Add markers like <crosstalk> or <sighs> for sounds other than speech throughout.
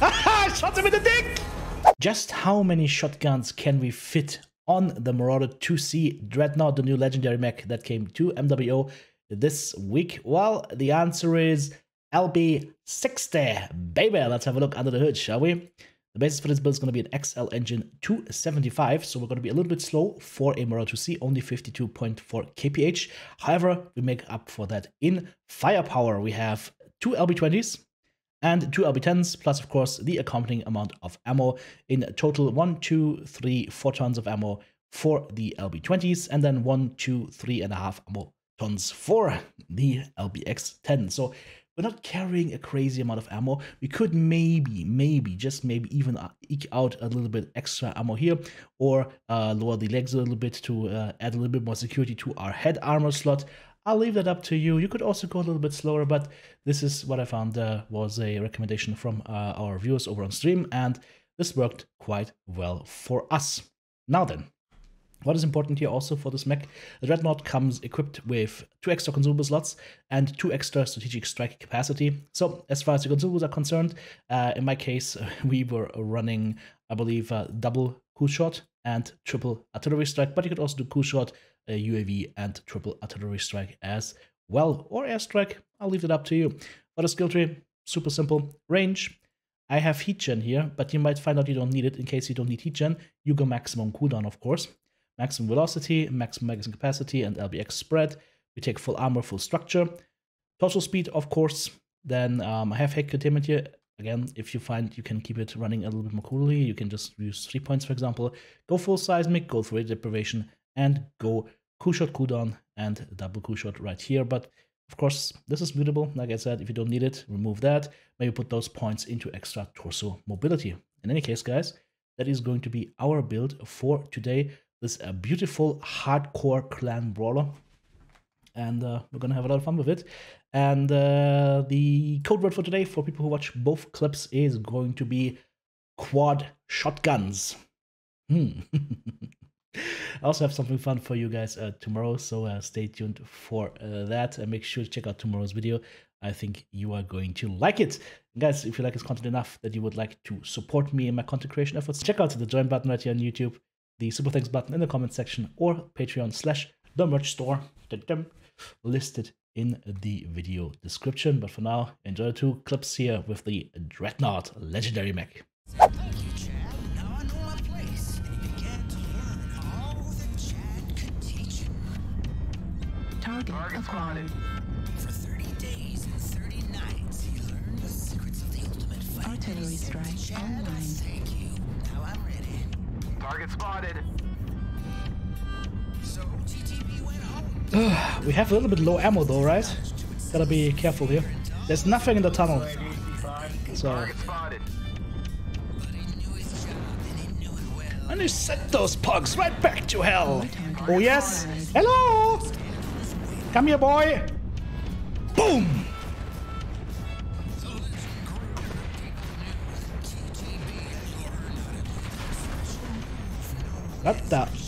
I shot him in the dick! Just how many shotguns can we fit on the Marauder 2C Dreadnought, the new legendary mech that came to MWO this week? Well, the answer is LB60. Baby, let's have a look under the hood, shall we? The basis for this build is going to be an XL Engine 275, so we're going to be a little bit slow for a Marauder 2C, only 52.4 kph. However, we make up for that in firepower. We have two LB20s, and two LB10s, plus of course the accompanying amount of ammo. In total, one, two, three, four tons of ammo for the LB20s, and then one, two, three and a half ammo tons for the LBX10. So we're not carrying a crazy amount of ammo. We could maybe, maybe, just maybe even uh, eke out a little bit extra ammo here, or uh, lower the legs a little bit to uh, add a little bit more security to our head armor slot. I'll leave that up to you. You could also go a little bit slower, but this is what I found uh, was a recommendation from uh, our viewers over on stream, and this worked quite well for us. Now then, what is important here also for this mech, the Dreadnought comes equipped with two extra consumable slots and two extra strategic strike capacity. So as far as the consumables are concerned, uh, in my case, <laughs> we were running, I believe, uh, double Coolshot and triple artillery strike, but you could also do Coolshot, a UAV, and triple artillery strike as well, or airstrike. I'll leave it up to you. But a skill tree, super simple. Range, I have heat gen here, but you might find out you don't need it. In case you don't need heat gen, you go maximum cooldown, of course. Maximum velocity, maximum magazine capacity, and LBX spread. We take full armor, full structure. Total speed, of course. Then um, I have heat containment here. Again, if you find you can keep it running a little bit more coolly, you can just use three points, for example. Go full seismic, go for deprivation, and go Coolshot cooldown and double Coolshot right here. But of course, this is mutable. Like I said, if you don't need it, remove that. Maybe put those points into extra torso mobility. In any case, guys, that is going to be our build for today. This a beautiful hardcore clan brawler. And uh, we're gonna have a lot of fun with it. And uh, the code word for today for people who watch both clips is going to be quad shotguns. Hmm. <laughs> I also have something fun for you guys uh, tomorrow, so uh, stay tuned for uh, that and make sure to check out tomorrow's video. I think you are going to like it. And guys, if you like this content enough that you would like to support me in my content creation efforts, check out the join button right here on YouTube, the super thanks button in the comment section, or Patreon slash the merch store listed in the video description. But for now, enjoy the two clips here with the Dreadnought Legendary Mech. Target, acquired. For 30 days and 30 nights, he learned the secrets of the ultimate fight. Artillery He said to strike Chad, online. Thank you. Now I'm ready. Target spotted. <sighs> We have a little bit low ammo though, right? Gotta be careful here. There's nothing in the tunnel. So, and he sent those pugs right back to hell. Oh yes. Hello. Come here, boy. Boom. What the?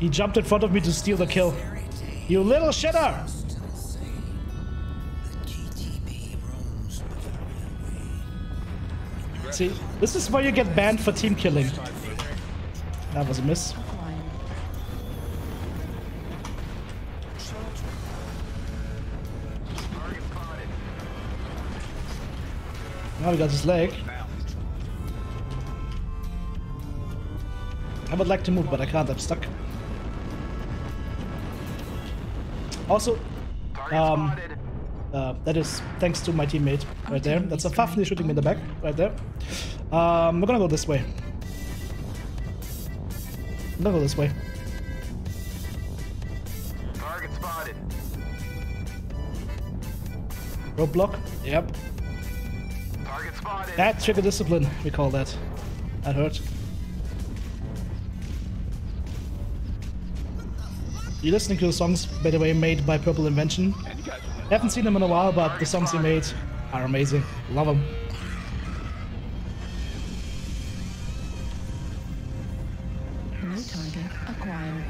He jumped in front of me to steal the kill. You little shitter! See, this is where you get banned for team killing. That was a miss. Now we got his leg. I would like to move, but I can't. I'm stuck. Also, Um, uh, that is thanks to my teammate right there. That's a Fafnir shooting me in the back right there. Um, we're gonna go this way. I'm gonna go this way. Target spotted. Roadblock. Yep. Target spotted. That trigger discipline, we call that. That hurt. You listening to the songs, by the way, made by Purple Invention? Haven't seen them in a while, but the songs he made are amazing. Love them. No target acquired.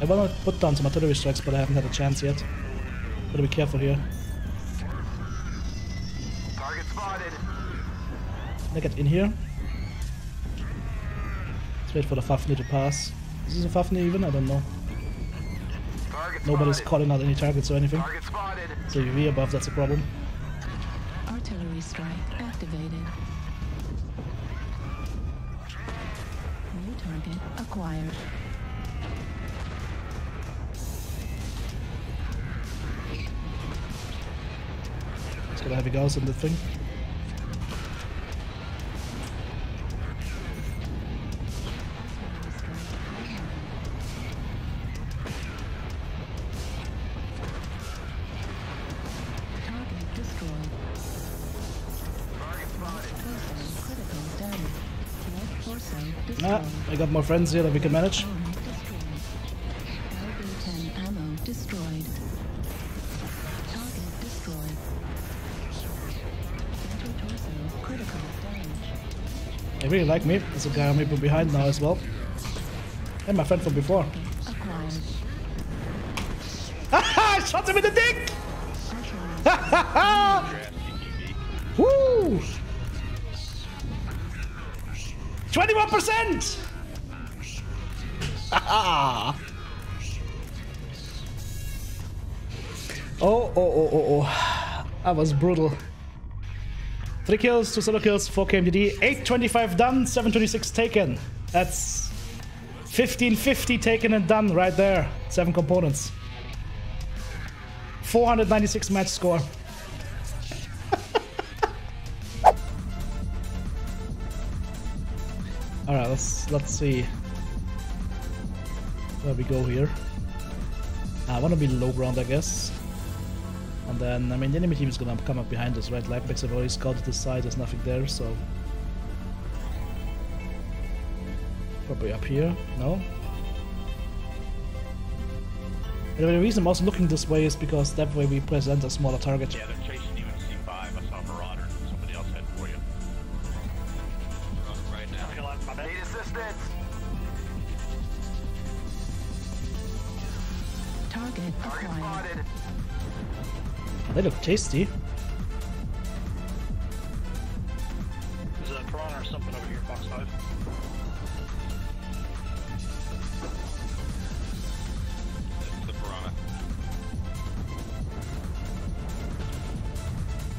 I wanna put down some artillery strikes, but I haven't had a chance yet. Gotta be careful here. Target spotted. They get in here. Let's wait for the Fafnir to pass. Is this a Fafnir even? I don't know. Target Nobody's spotted. calling out any targets or anything. Target spotted. So UV above, that's a problem. Artillery strike activated. New target acquired. It's got a heavy gauss on the thing. Torso destroyed. Ah, I got more friends here that we can manage. Arm destroyed. LB-10 ammo destroyed. Target destroyed. Center torso critical damage. They really like me. There's a guy on me from behind now as well. And my friend from before. I <laughs> shot him in the dick! <laughs> Artillery 21%! <laughs> oh, oh, oh, oh, oh. That was brutal. 3 kills, 2 solo kills, 4 KMDD, 825 done, 726 taken. That's 1550 taken and done right there. 7 components. 496 match score. All right, let's let's see where we go here. I want to be low ground, I guess. And then, I mean, the enemy team is gonna come up behind us, right? Lightbacks have already scouted this side. There's nothing there, so probably up here. No. And the reason I'm also looking this way is because that way we present a smaller target. Yeah, target Target acquired. They look tasty. There's a Piranha or something over here, Fox 5. That's the Piranha.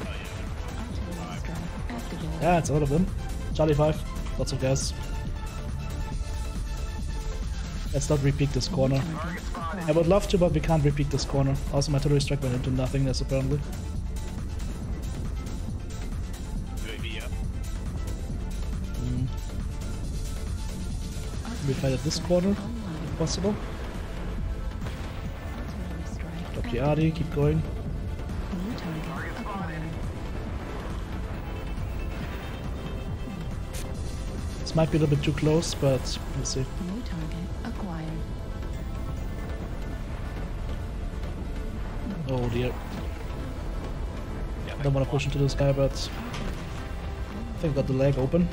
Oh, Artillery strike. Yeah, it's a lot of them. Charlie 5, lots of gas. Let's not repeat this corner. I would love to, but we can't repeat this corner. Also, my artillery strike went into nothingness apparently. Up. We fight at this corner, if possible. Drop the Arty, keep going. This might be a little bit too close, but we'll see. New target acquired. Oh dear. Yeah, Don't want to push into this guy, but I think I got the leg open.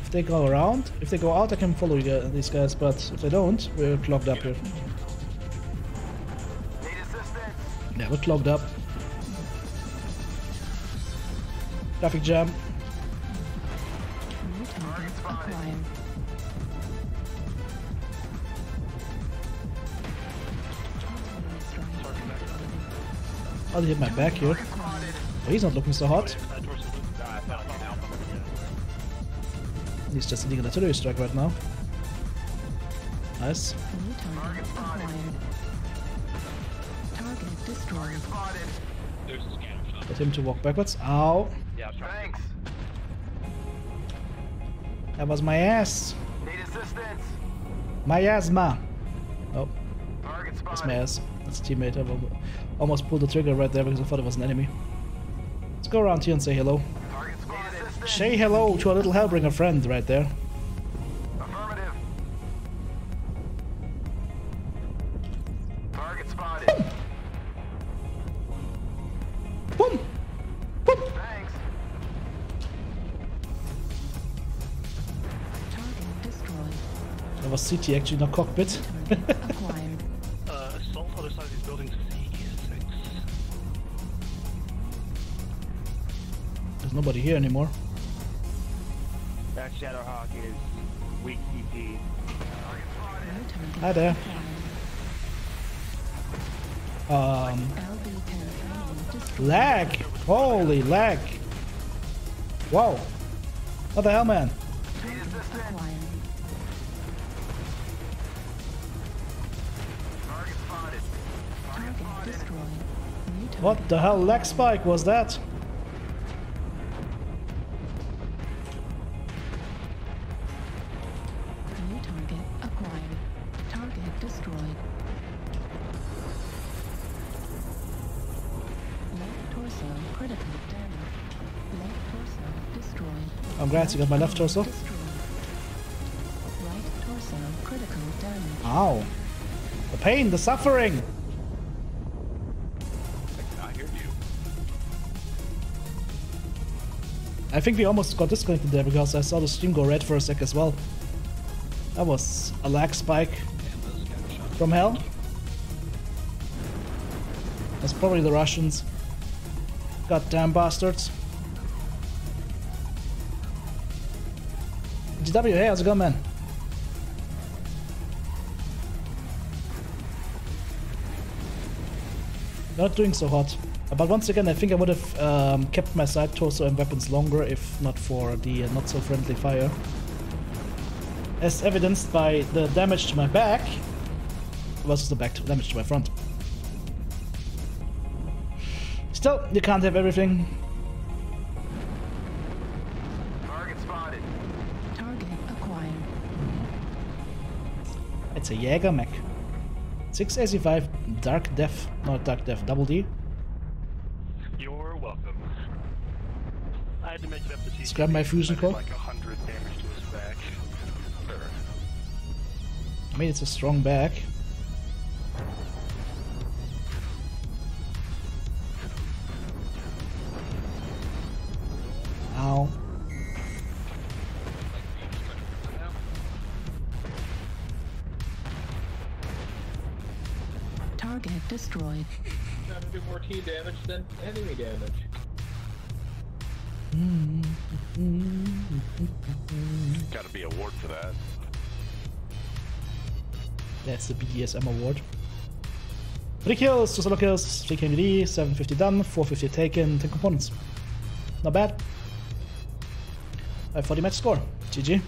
If they go around, if they go out, I can follow you, guys- these guys, but if they don't, we're clogged up here. Need assistance. Yeah, we're clogged up. Traffic jam. They hit my back here. Oh, he's not looking so hot. He's just sitting an artillery strike right now. Nice. A. Get him to walk backwards. Ow. Yeah, I was trying Thanks. That was my ass. Need assistance. Miasma. Oh, Target that's my ass. That's a teammate. I almost pulled the trigger right there because I thought it was an enemy. Let's go around here and say hello. Say hello to our little Hellbringer friend right there. There was CT actually in the cockpit. There's nobody here anymore. That Shadowhawk is weak CT. Hi there. Um, lag! Holy lag! Whoa! What the hell, man? What the hell leg spike was that? New target acquired. Target destroyed. Left torso critical damage. Left torso destroyed. I'm glad you got my left torso. Destroyed. Right torso critical damage. Ow! The pain, the suffering! I think we almost got disconnected there because I saw the stream go red for a sec as well. That was a lag spike from hell. That's probably the Russians. Goddamn bastards. GW, hey, how's it going, man? Not doing so hot. But once again, I think I would have um, kept my side torso and weapons longer if not for the uh, not so friendly fire. As evidenced by the damage to my back versus the back to damage to my front. Still, you can't have everything. Target spotted. Target acquired. It's a JagerMech. 6 AC5 Dark Death, not Dark Death, double D. You're. I had to make it up to Let's grab my fusion I core. Like hundred damage to his back. I mean, it's a strong back. Ow. Target destroyed. <laughs> Trying to do more T damage than enemy damage. <laughs> Gotta be a award for that. That's the BDSM award. 3 kills, 2 solo kills, 3 KMD, 750 done, 450 taken, 10 components. Not bad. 540 match score. GG.